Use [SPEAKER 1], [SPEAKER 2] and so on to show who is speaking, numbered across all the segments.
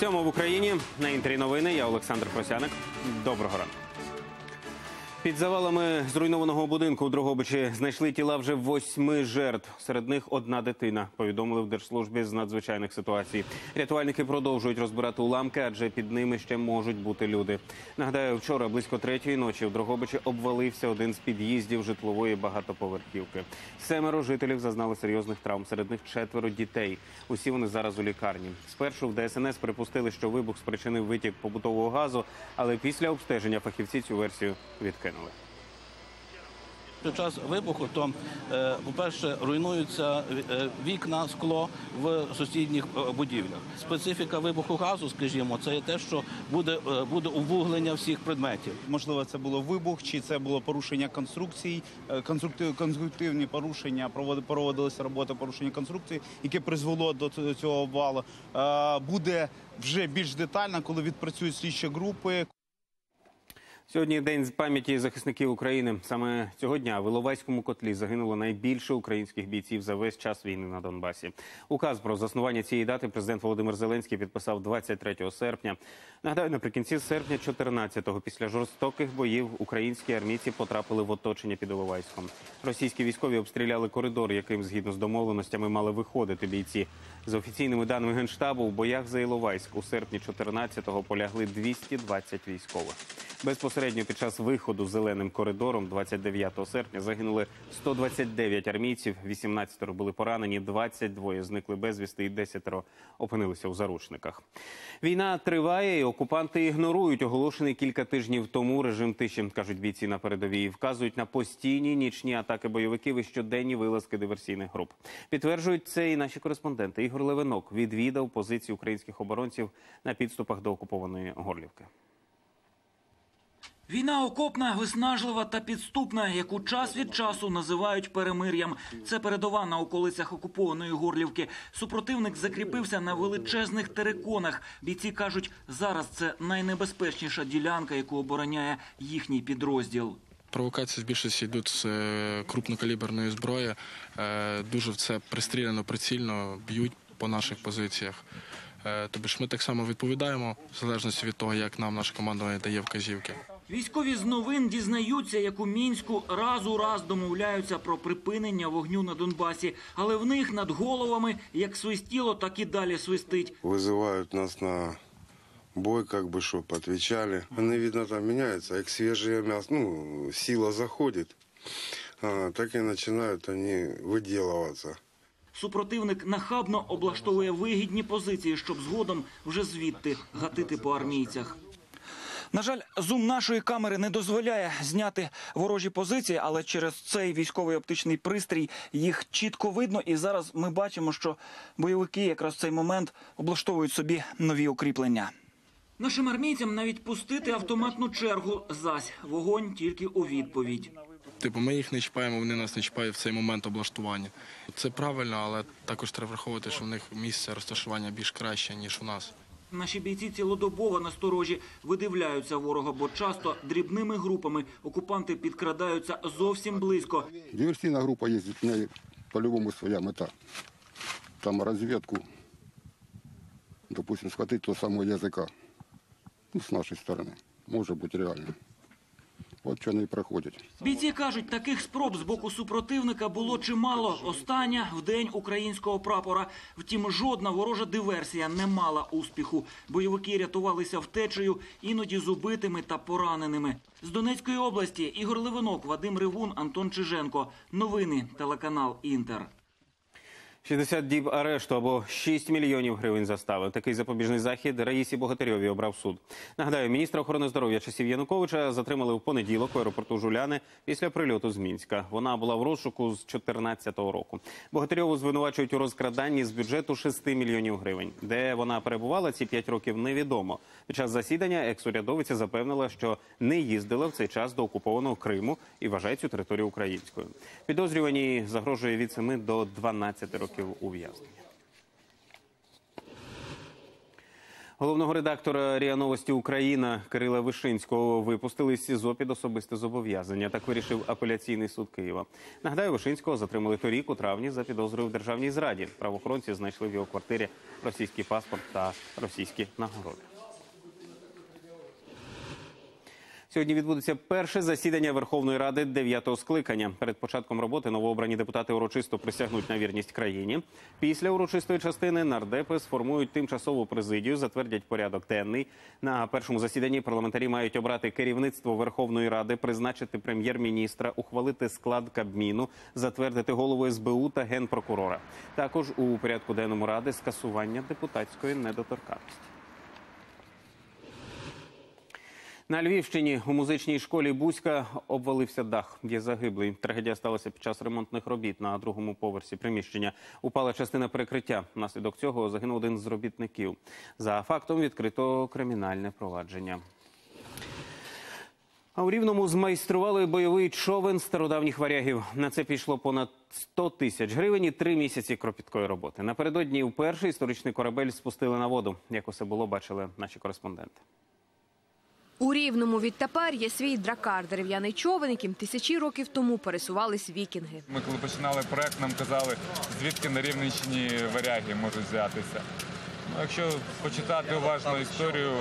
[SPEAKER 1] Сьомо в Україні на інтері новини. Я Олександр Просяник. Доброго ранку. Під завалами зруйнованого будинку у Дрогобичі знайшли тіла вже восьми жертв. Серед них одна дитина. Повідомили в держслужбі з надзвичайних ситуацій. Рятувальники продовжують розбирати уламки, адже під ними ще можуть бути люди. Нагадаю, вчора близько третьої ночі в Дрогобичі обвалився один з під'їздів житлової багатоповерхівки. Семеро жителів зазнали серйозних травм. Серед них четверо дітей. Усі вони зараз у лікарні. Спершу в ДСНС припустили, що вибух спричинив витік побутового газу, але після обстеження фахівці цю версію відкинули.
[SPEAKER 2] Під час вибуху, то, е, по-перше, руйнуються е, вікна, скло в сусідніх е, будівлях. Специфіка вибуху газу, скажімо, це є те, що буде, буде увуглення всіх предметів.
[SPEAKER 3] Можливо, це було вибух, чи це було порушення конструкцій, конструктив, конструктивні порушення, проводи- проводилися роботи порушення конструкцій, яке призвело до цього обвалу. Буде вже більш детально, коли відпрацюють слідчі групи.
[SPEAKER 1] Сьогодні день з пам'яті захисників України. Саме цього дня в Іловайському котлі загинуло найбільше українських бійців за весь час війни на Донбасі. Указ про заснування цієї дати президент Володимир Зеленський підписав 23 серпня. Нагадаю, наприкінці серпня 14-го, після жорстоких боїв, українські армійці потрапили в оточення під Іловайськом. Російські військові обстріляли коридор, яким згідно з домовленостями мали виходити бійці. За офіційними даними генштабу, в боях за Іловайськ у серпні 14-го полягли 220 військових. Безпосередньо під час виходу зеленим коридором 29 серпня загинули 129 армійців, 18 були поранені, 22 зникли безвісти і 10 опинилися у заручниках. Війна триває, і окупанти ігнорують оголошений кілька тижнів тому режим тиші, кажуть бійці на передовій. Вказують на постійні нічні атаки бойовиків і щоденні вилазки диверсійних груп. Підтверджують це і наші кореспонденти. Ігор Левинок відвідав позиції українських оборонців на підступах до окупованої Горлівки.
[SPEAKER 4] Війна окопна, виснажлива та підступна, яку час від часу називають перемир'ям. Це передова на околицях окупованої Горлівки. Супротивник закріпився на величезних териконах. Бійці кажуть, зараз це найнебезпечніша ділянка, яку обороняє їхній підрозділ.
[SPEAKER 5] Провокації в більшості йдуть з е, крупнокаліберної зброї. Е, Дуже в це пристріляно, прицільно б'ють по наших позиціях. Е, Тобто ж ми так само відповідаємо, в залежності від того, як нам наше командування дає вказівки.
[SPEAKER 4] Військові з новин дізнаються, як у мінську раз у раз домовляються про припинення вогню на Донбасі, але в них над головами як свистіло, так і далі свистить.
[SPEAKER 6] вызывают нас на бой, как бы, чтоб отвечали. Они, видно, там меняются. Как свежее мясо, ну, сила заходит, а, так и начинают они выделываться.
[SPEAKER 4] Супротивник нахабно облаштовує вигідні позиції, щоб згодом вже звідти гатити по армійцях. На жаль, зум нашої камери не дозволяє зняти ворожі позиції, але через цей військовий оптичний пристрій їх чітко видно. І зараз ми бачимо, що бойовики якраз в цей момент облаштовують собі нові укріплення. Нашим армійцям навіть пустити автоматну чергу зась вогонь тільки у відповідь.
[SPEAKER 5] Типу, ми їх не чіпаємо, вони нас не чіпають в цей момент облаштування. Це правильно, але також треба враховувати, що в них місце розташування більш краще, ніж у нас.
[SPEAKER 4] Наші бійці цілодобово насторожі видивляються ворога, бо часто дрібними групами окупанти підкрадаються зовсім близько.
[SPEAKER 7] Диверсийная группа ездит, у меня по-любому своя мета. Там разведку, допустим, схватить то самого языка. Ну, с нашей стороны. Может быть реально. Вот что они и проходят.
[SPEAKER 4] Бійці кажуть, таких спроб з боку супротивника було чимало. Остання в день українського прапора. Втім, жодна ворожа диверсія не мала успіху. Бойовики рятувалися втечею, іноді з убитими та пораненими. З Донецької області Ігор Левинок, Вадим Ривун, Антон Чиженко. Новини телеканал Інтер.
[SPEAKER 1] 60 діб арешту або 6 мільйонів гривень застави. Такий запобіжний захід Раїсі Богатирьові обрав суд. Нагадаю, міністра охорони здоров'я часів Януковича затримали в понеділок у аеропорту Жуляни після прильоту з Мінська. Вона була в розшуку з 2014 року. Богатирьову звинувачують у розкраданні з бюджету 6 мільйонів гривень. Де вона перебувала ці 5 років, невідомо. Під час засідання екс-урядовиця запевнила, що не їздила в цей час до окупованого Криму і вважає цю територію українською. Підозрюваній загрожує від 7 до 12 років ув'язнення. Головного редактора РІА Новості Україна Кирила Вишинського випустили з СІЗО під особисте зобов'язання. Так вирішив апеляційний суд Києва. Нагадаю, Вишинського затримали торік у травні за підозрою в державній зраді. Правоохоронці знайшли в його квартирі російський паспорт та російські нагороди. Сьогодні відбудеться перше засідання Верховної Ради дев'ятого скликання. Перед початком роботи новообрані депутати урочисто присягнуть на вірність країні. Після урочистої частини нардепи сформують тимчасову президію, затвердять порядок денний. На першому засіданні парламентарі мають обрати керівництво Верховної Ради, призначити прем'єр-міністра, ухвалити склад Кабміну, затвердити голову СБУ та генпрокурора. Також у порядку денному ради скасування депутатської недоторканності. На Львівщині у музичній школі Бузька обвалився дах. Є загиблий. Трагедія сталася під час ремонтних робіт на другому поверсі приміщення. Упала частина перекриття. Внаслідок цього загинув один з робітників. За фактом відкрито кримінальне провадження. А у Рівному змайстрували бойовий човен стародавніх варягів. На це пішло понад 100 тисяч гривень і три місяці кропіткої роботи. Напередодні вперше історичний корабель спустили на воду. Як усе було, бачили наші кореспонденти.
[SPEAKER 8] У Рівному відтепер є свій дракар, дерев'яний човен, яким тисячі років тому пересувались вікінги.
[SPEAKER 9] Ми коли починали проект, нам казали, звідки на Рівненщині варяги можуть взятися. Ну, якщо почитати уважно історію,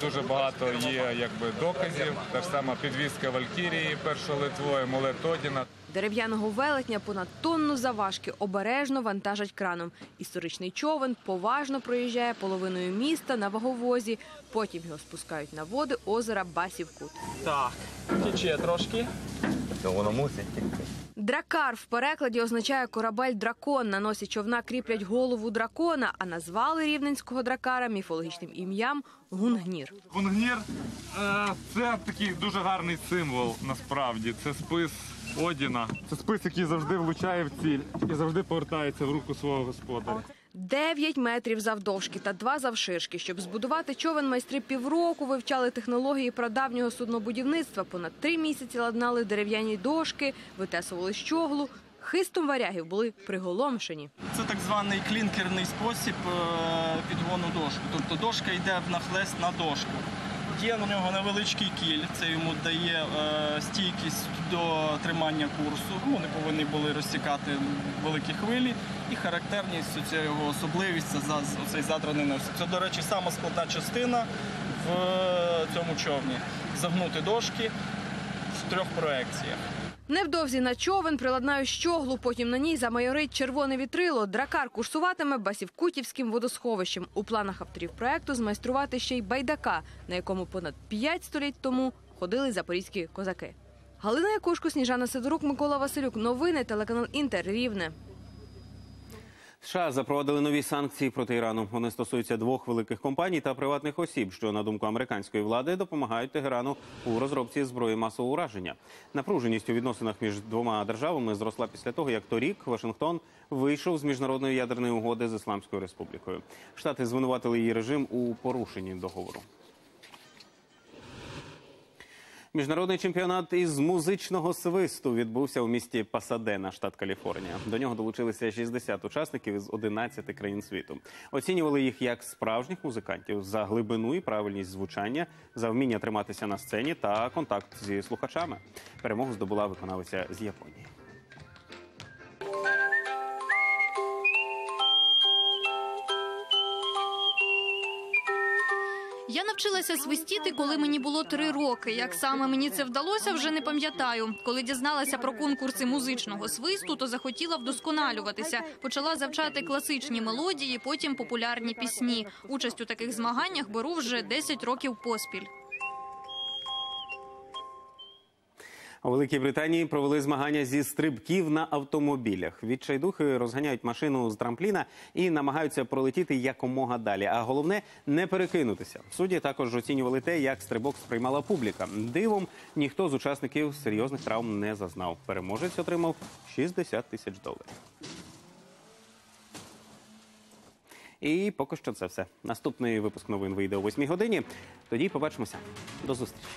[SPEAKER 9] дуже багато є доказів. Та ж сама підвізка Валькірії, першого Литвою, Молет Одіна.
[SPEAKER 8] Дерев'яного велетня понад тонну заважки обережно вантажать краном. Історичний човен поважно проїжджає половиною міста на ваговозі. Потім його спускають на води озера Басів Кут.
[SPEAKER 10] Так, тече трошки.
[SPEAKER 8] Дракар в перекладі означає корабель дракон. На носі човна кріплять голову дракона, а назвали рівненського дракара міфологічним ім'ям Гунгнір.
[SPEAKER 9] Гунгнір е, це такий дуже гарний символ насправді. Це спис Одіна. Це спис, який завжди влучає в ціль і завжди повертається в руку свого господаря.
[SPEAKER 8] 9 метрів завдовжки та 2 завширшки. Щоб збудувати човен, майстри півроку вивчали технології прадавнього суднобудівництва. Понад три місяці ладнали дерев'яні дошки, витесували щоглу. Хистом варягів були приголомшені.
[SPEAKER 10] Це так званий клінкерний спосіб е, підгону дошки. Тобто дошка йде в нахлест на дошку. Є на нього невеличкий кіль, це йому дає е, стійкість до тримання курсу. Ну, Вони повинні були розсікати великі хвилі. І характерність ця його особливість це цей задраний нос. Це, до речі, сама складна частина в е, цьому човні. Загнути дошки в трьох проекціях.
[SPEAKER 8] Невдовзі на човен приладнаю щоглу, потім на ній замайорить червоне вітрило. Дракар курсуватиме Басівкутівським водосховищем. У планах авторів проекту змайструвати ще й байдака, на якому понад п'ять століть тому ходили запорізькі козаки. Галина Якушко, Сніжана Сидорук, Микола Василюк. Новини телеканал Інтер Рівне.
[SPEAKER 1] США запровадили нові санкції проти Ірану. Вони стосуються двох великих компаній та приватних осіб, що на думку американської влади допомагають Тегерану у розробці зброї масового ураження. Напруженість у відносинах між двома державами зросла після того, як торік Вашингтон вийшов з міжнародної ядерної угоди з Ісламською республікою. Штати звинуватили її режим у порушенні договору. Міжнародний чемпіонат із музичного свисту відбувся у місті Пасадена, штат Каліфорнія. До нього долучилися 60 учасників із 11 країн світу. Оцінювали їх як справжніх музикантів за глибину і правильність звучання, за вміння триматися на сцені та контакт зі слухачами. Перемогу здобула виконавиця з Японії.
[SPEAKER 11] Я навчилася свистіти, коли мені було три роки. Як саме мені це вдалося, вже не пам'ятаю. Коли дізналася про конкурси музичного свисту, то захотіла вдосконалюватися. Почала завчати класичні мелодії, потім популярні пісні. Участь у таких змаганнях беру вже 10 років поспіль.
[SPEAKER 1] У Великій Британії провели змагання зі стрибків на автомобілях. Відчайдухи розганяють машину з трампліна і намагаються пролетіти якомога далі. А головне не перекинутися. Судді також оцінювали те, як стрибок сприймала публіка. Дивом ніхто з учасників серйозних травм не зазнав. Переможець отримав 60 тисяч доларів. І поки що це все. Наступний випуск новин вийде о 8 годині. Тоді побачимося. До зустрічі.